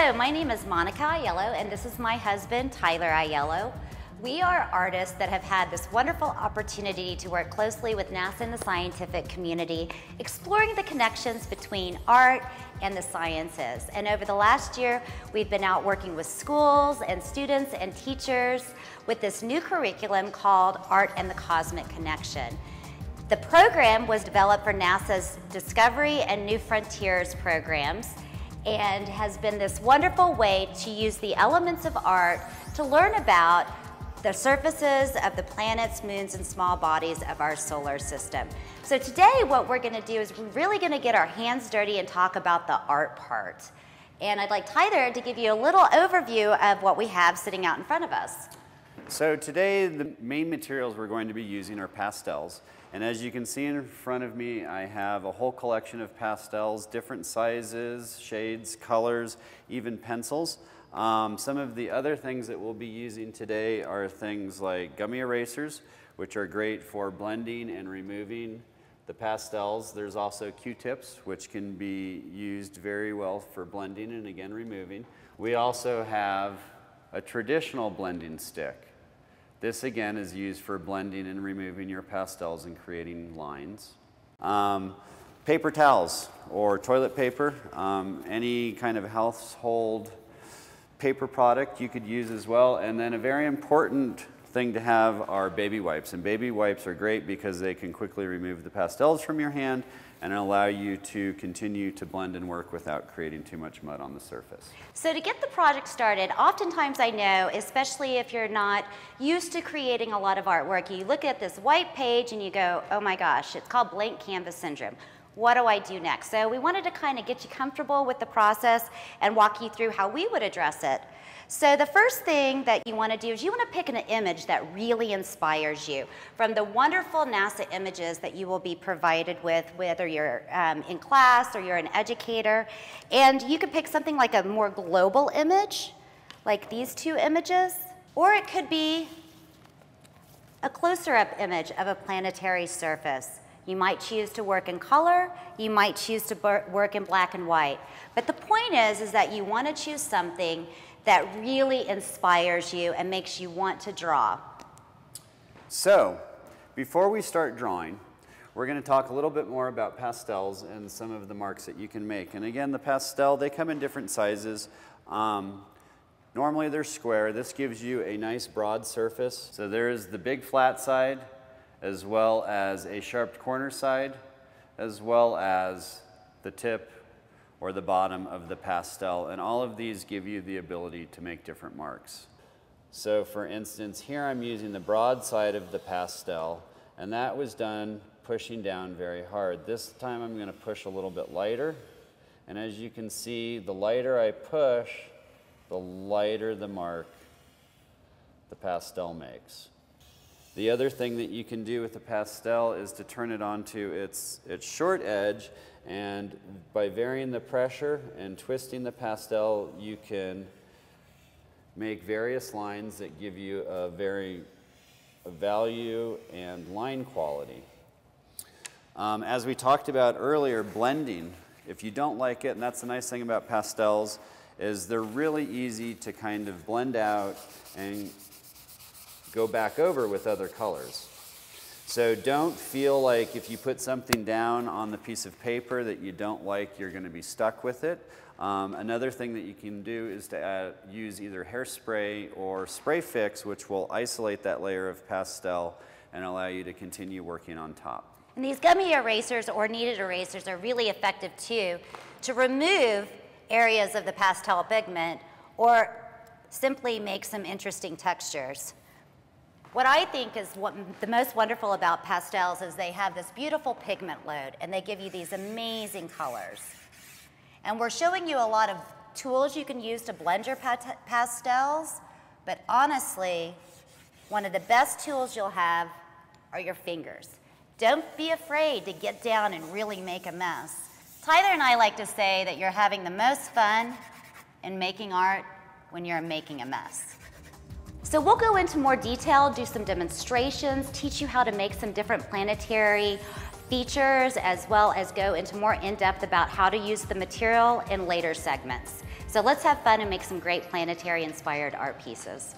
Hello, my name is Monica Aiello, and this is my husband, Tyler Aiello. We are artists that have had this wonderful opportunity to work closely with NASA and the scientific community, exploring the connections between art and the sciences. And over the last year, we've been out working with schools and students and teachers with this new curriculum called Art and the Cosmic Connection. The program was developed for NASA's Discovery and New Frontiers programs and has been this wonderful way to use the elements of art to learn about the surfaces of the planets, moons, and small bodies of our solar system. So today what we're gonna do is we're really gonna get our hands dirty and talk about the art part. And I'd like Tyler to give you a little overview of what we have sitting out in front of us. So today the main materials we're going to be using are pastels. And as you can see in front of me, I have a whole collection of pastels, different sizes, shades, colors, even pencils. Um, some of the other things that we'll be using today are things like gummy erasers, which are great for blending and removing the pastels. There's also Q-tips, which can be used very well for blending and again removing. We also have a traditional blending stick. This again is used for blending and removing your pastels and creating lines. Um, paper towels or toilet paper, um, any kind of household paper product you could use as well. And then a very important thing to have are baby wipes. And baby wipes are great because they can quickly remove the pastels from your hand and allow you to continue to blend and work without creating too much mud on the surface. So to get the project started, oftentimes I know, especially if you're not used to creating a lot of artwork, you look at this white page and you go, oh my gosh, it's called blank canvas syndrome what do I do next? So we wanted to kind of get you comfortable with the process and walk you through how we would address it. So the first thing that you want to do is you want to pick an image that really inspires you from the wonderful NASA images that you will be provided with, whether you're um, in class or you're an educator. And you could pick something like a more global image, like these two images, or it could be a closer up image of a planetary surface. You might choose to work in color, you might choose to work in black and white. But the point is, is that you want to choose something that really inspires you and makes you want to draw. So, before we start drawing, we're going to talk a little bit more about pastels and some of the marks that you can make. And again, the pastel, they come in different sizes. Um, normally they're square. This gives you a nice broad surface. So there's the big flat side, as well as a sharp corner side, as well as the tip or the bottom of the pastel. And all of these give you the ability to make different marks. So for instance, here I'm using the broad side of the pastel, and that was done pushing down very hard. This time I'm gonna push a little bit lighter. And as you can see, the lighter I push, the lighter the mark the pastel makes. The other thing that you can do with the pastel is to turn it onto its, its short edge and by varying the pressure and twisting the pastel you can make various lines that give you a very value and line quality. Um, as we talked about earlier, blending, if you don't like it, and that's the nice thing about pastels, is they're really easy to kind of blend out and go back over with other colors. So don't feel like if you put something down on the piece of paper that you don't like, you're going to be stuck with it. Um, another thing that you can do is to add, use either hairspray or spray fix, which will isolate that layer of pastel and allow you to continue working on top. And these gummy erasers or kneaded erasers are really effective too to remove areas of the pastel pigment or simply make some interesting textures. What I think is what the most wonderful about pastels is they have this beautiful pigment load and they give you these amazing colors. And we're showing you a lot of tools you can use to blend your pastels, but honestly, one of the best tools you'll have are your fingers. Don't be afraid to get down and really make a mess. Tyler and I like to say that you're having the most fun in making art when you're making a mess. So we'll go into more detail, do some demonstrations, teach you how to make some different planetary features as well as go into more in-depth about how to use the material in later segments. So let's have fun and make some great planetary inspired art pieces.